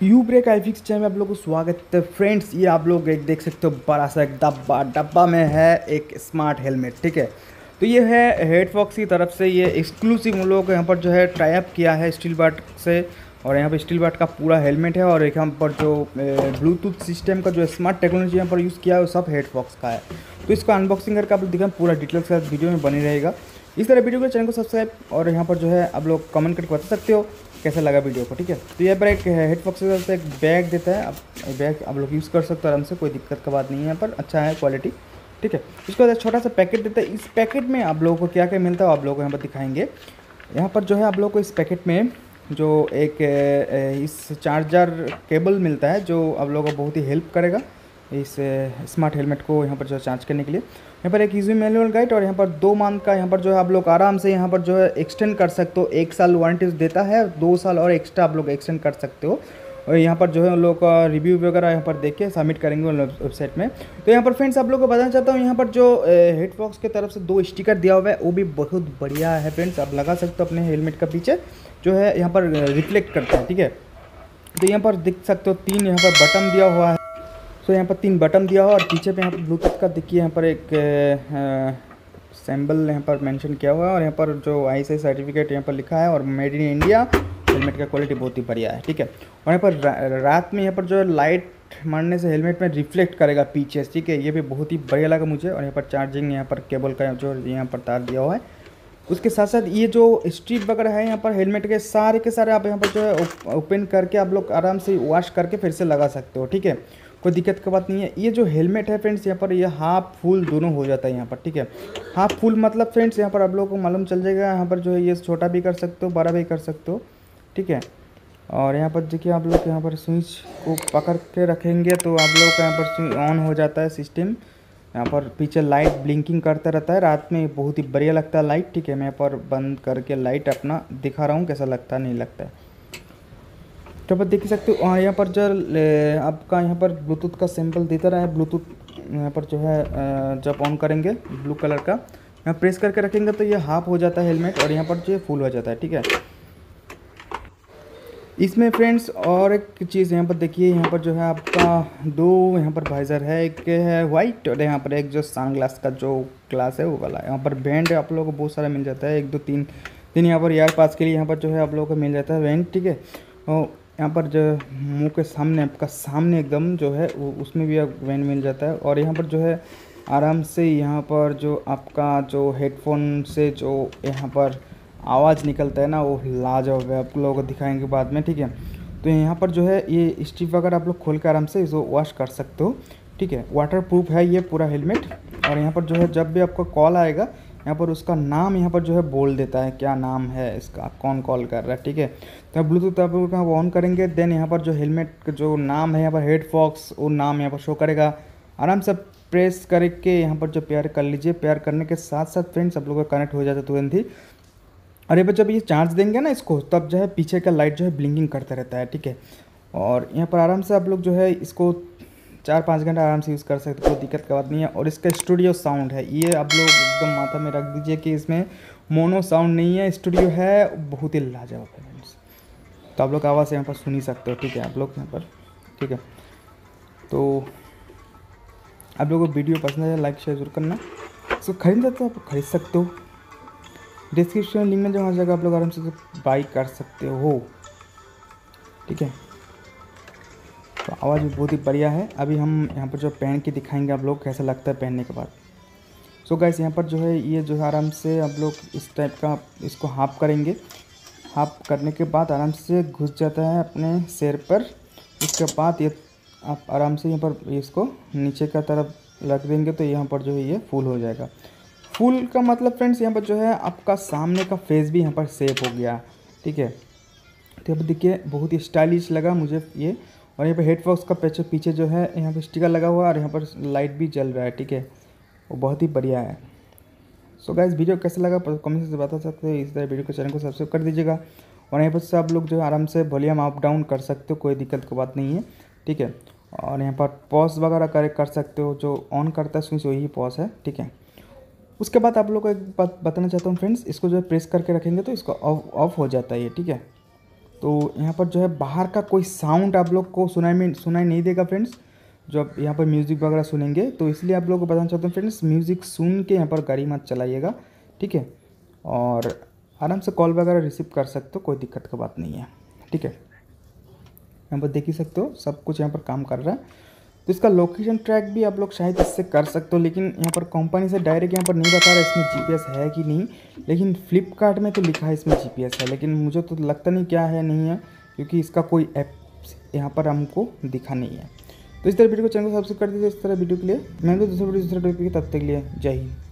You break I I fix channel में आप लोगों को स्वागत है। फ्रेंड्स, ये आप लोग एक देख सकते हो, बड़ा सा एक डब्बा डब्बा में है एक स्मार्ट हेलमेट ठीक है? तो ये है हेडफॉक्स की तरफ़ से, ये एक्सक्लूसिव उन लोगों को यहाँ पर जो है ट्राई किया है स्टील बाट से, और यहाँ पर स्टील बाट का पूरा हेलमेट है, और यहाँ पर जो ब्लूटूथ सिस्टम का जो स्मार्ट टेक्नोलॉजी यहाँ पर यूज़ किया है, वो सब हेडफॉक्स का है। तो इसको अनबॉक्सिंग करके आप लोग दिखाएँ, पूरा डिटेल्स के वीडियो में बनी रहेगा। इस तरह वीडियो को चैनल को सब्सक्राइब और यहाँ पर जो है आप लोग कमेंट करके बता सकते हो। कैसा लगा वीडियो को, ठीक है? तो यहाँ पर एक हेडफॉक्स से एक बैग देता है। अब बैग आप लोग यूज़ कर सकते हो आराम से, कोई दिक्कत का बात नहीं है यहाँ पर। अच्छा है क्वालिटी ठीक है? उसके बाद छोटा सा पैकेट देता है। इस पैकेट में आप लोगों को क्या क्या मिलता है आप लोगों को यहाँ पर दिखाएँगे। यहाँ पर जो है आप लोगों को इस पैकेट में जो एक इस चार्जर केबल मिलता है, जो आप लोगों को बहुत ही हेल्प करेगा। इस स्मार्ट हेलमेट को यहाँ पर जो है चार्ज करने के लिए यहाँ पर एक यूजी मैनुअल गाइड और यहाँ पर दो मंथ का यहाँ पर जो है आप लोग आराम से यहाँ पर जो है एक्सटेंड कर सकते हो एक साल वारंटी देता है दो साल और एक्स्ट्रा आप लोग एक्सटेंड कर सकते हो और यहाँ पर जो है उन लोग का रिव्यू वगैरह यहाँ पर देख के सबमिट करेंगे उन वेबसाइट में तो यहाँ पर फ्रेंड्स आप लोग को बताना चाहता हूँ यहाँ पर जो हेडफॉक्स की तरफ़ से दो स्टिकर दिया हुआ है वो भी बहुत बढ़िया है फ्रेंड्स आप लगा सकते हो अपने हेलमेट का पीछे जो है यहाँ पर रिफ्लेक्ट करता है ठीक है तो यहाँ पर देख सकते हो तीन यहाँ पर बटन दिया हुआ है तो यहाँ पर तीन बटन दिया हुआ और पीछे पे यहाँ पर ब्लूटूथ का देखिए यहाँ पर एक सैम्बल यहाँ पर मेंशन किया हुआ है और यहाँ पर जो आई सर्टिफिकेट यहाँ पर लिखा है और मेड इन इंडिया हेलमेट का क्वालिटी बहुत ही बढ़िया है ठीक है और यहाँ पर रात में यहाँ पर जो है लाइट मारने से हेलमेट में रिफ्लेक्ट करेगा पीछे ठीक है ये भी बहुत ही बढ़िया लगा मुझे और यहाँ पर चार्जिंग यहाँ पर केबल का जो यहाँ पर तार दिया हुआ है उसके साथ साथ ये जो स्ट्रीप वगैरह है यहाँ पर हेलमेट के सारे के सारे आप यहाँ पर जो है ओपन करके आप लोग आराम से वॉश करके फिर से लगा सकते हो ठीक है कोई दिक्कत की बात नहीं है। ये जो हेलमेट है फ्रेंड्स यहाँ पर ये हाफ़ फुल दोनों हो जाता है यहाँ पर, ठीक है? हाफ़ फुल मतलब फ्रेंड्स यहाँ पर आप लोगों को मालूम चल जाएगा, यहाँ पर जो है ये छोटा भी कर सकते हो, बड़ा भी कर सकते हो, ठीक है? और यहाँ पर देखिए आप लोग यहाँ पर स्विच को पकड़ के रखेंगे तो आप लोग का यहाँ पर ऑन हो जाता है सिस्टम यहाँ पर पीछे लाइट ब्लिंकिंग करता रहता है, रात में बहुत ही बढ़िया लगता है लाइट ठीक है? मैं यहाँ पर बंद करके लाइट अपना दिखा रहा हूँ, कैसा लगता नहीं लगता है। तो आप देख सकते हो यहाँ पर जो आपका यहाँ पर ब्लूटूथ का सिंबल देता रहा है ब्लूटूथ यहाँ पर जो है जब ऑन करेंगे ब्लू कलर का यहाँ प्रेस करके रखेंगे तो ये हाफ़ हो जाता है हेलमेट और यहाँ पर जो फुल हो जाता है ठीक है इसमें फ्रेंड्स और एक चीज़ यहाँ पर देखिए यहाँ पर जो है आपका दो यहाँ पर वाइज़र है एक है वाइट और यहाँ पर एक जो सन ग्लास का जो ग्लास है वो वाला यहाँ पर बैंड आप लोगों को बहुत सारा मिल जाता है एक दो तीन तीन यहाँ पर यार पास के लिए यहाँ पर जो है आप लोगों को मिल जाता है बैंड ठीक है यहाँ पर जो मुँह के सामने, आपका सामने एकदम जो है, वो उसमें भी आप वैन मिल जाता है। और यहाँ पर जो है, आराम से यहाँ पर जो आपका जो हेडफोन से जो यहाँ पर आवाज़ निकलता है ना, वो लाजवाब है आप लोगों को दिखाएँगे बाद में, ठीक है? तो यहाँ पर जो है, ये स्ट्रिप वगैरह आप लोग खोल के आराम से इसको वॉश कर सकते हो, ठीक है? वाटर प्रूफ है ये पूरा हेलमेट और यहाँ पर जो है, जब भी आपका कॉल आएगा यहाँ पर उसका नाम यहाँ पर जो है बोल देता है, क्या नाम है इसका, कौन कॉल कर रहा है, ठीक है? तो ब्लूटूथ आप लोग ऑन करेंगे देन यहाँ पर जो हेलमेट का जो नाम है, यहाँ पर हेडफॉक्स वो नाम यहाँ पर शो करेगा। आराम से प्रेस करके यहाँ पर जो पेयर कर लीजिए, पेयर करने के साथ साथ फ्रेंड्स आप लोग का कनेक्ट हो जाता है तुरंत ही। और ये पर जब ये चार्ज देंगे ना इसको, तब जो है पीछे का लाइट जो है ब्लिंकिंग करता रहता है, ठीक है? और यहाँ पर आराम से आप लोग जो है इसको चार पाँच घंटा आराम से यूज़ कर सकते कोई दिक्कत का बात नहीं है। और इसका स्टूडियो साउंड है। ये आप लोग एकदम माथा में रख दीजिए कि इसमें मोनो साउंड नहीं है स्टूडियो है, बहुत ही लाजवाब है तो आप लोग आवाज़ यहाँ पर सुन ही सकते हो, ठीक है? आप लोग यहाँ पर, ठीक है? तो आप लोगों को वीडियो पसंद है लाइक शेयर ज़रूर करना। इसको खरीद सकते हो आप खरीद सकते हो। डिस्क्रिप्शन लिंक में जहाँ जगह आप लोग आराम से बाई कर सकते हो। ठीक है? तो आवाज़ भी बहुत ही बढ़िया है। अभी हम यहाँ पर जो पहन के दिखाएँगे आप लोग कैसा लगता है पहनने के बाद। सो गैस यहाँ पर जो है ये जो है आराम से आप लोग इस टाइप का इसको हाफ़ करेंगे। हाफ़ करने के बाद आराम से घुस जाता है अपने सिर पर। उसके बाद ये आप आराम से यहाँ पर इसको नीचे का तरफ़ रख देंगे तो यहाँ पर जो है ये फुल हो जाएगा। फुल का मतलब फ्रेंड्स यहाँ पर जो है आपका सामने का फेस भी यहाँ पर सेफ़ हो गया। ठीक है? तो यहाँ पर देखिए, बहुत ही स्टाइलिश लगा मुझे ये। और यहाँ पर हेडफॉक्स का पीछे पीछे जो है, यहाँ पर स्टिकर लगा हुआ है और यहाँ पर लाइट भी जल रहा है, ठीक है? वो बहुत ही बढ़िया है। सो गाइस वीडियो कैसा लगा? कमेंट से बता सकते हो, इस तरह वीडियो को चैनल को सब्सक्राइब कर दीजिएगा। और यहाँ पर से आप लोग जो है, आराम से वॉल्यूम अप डाउन कर सकते हो, कोई दिक्कत की बात नहीं है, ठीक है? और यहाँ पर पॉज वगैरह कर कर सकते हो, जो ऑन करता है स्विच वही पॉज है, ठीक है? उसके बाद आप लोग को एक बात बताना चाहता हूँ फ्रेंड्स इसको जो है प्रेस करके रखेंगे तो इसको ऑफ़ ऑफ़ हो जाता है ये, ठीक है? तो यहाँ पर जो है बाहर का कोई साउंड आप लोग को सुनाई में सुनाई नहीं देगा फ्रेंड्स जो आप यहाँ पर म्यूज़िक वगैरह सुनेंगे तो इसलिए आप लोग को बताना चाहता हूँ फ्रेंड्स म्यूज़िक सुन के यहाँ पर गाड़ी मत चलाइएगा, ठीक है? और आराम से कॉल वगैरह रिसीव कर सकते हो, कोई दिक्कत का बात नहीं है, ठीक है? यहाँ पर देख ही सकते हो, सब कुछ यहाँ पर काम कर रहा है। तो इसका लोकेशन ट्रैक भी आप लोग शायद इससे कर सकते हो, लेकिन यहाँ पर कंपनी से डायरेक्ट यहाँ पर नहीं बता रहा इसमें जीपीएस है कि नहीं, लेकिन फ्लिपकार्ट में तो लिखा है इसमें जीपीएस है, लेकिन मुझे तो लगता नहीं क्या है, नहीं है, क्योंकि इसका कोई ऐप यहाँ पर हमको दिखा नहीं है। तो इस तरह वीडियो को चैनल को सब्सक्राइब कर दीजिए, इस तरह वीडियो के लिए, मैं भी दूसरे वीडियो दूसरे टॉपिक तब तक के लिए जय हिंद।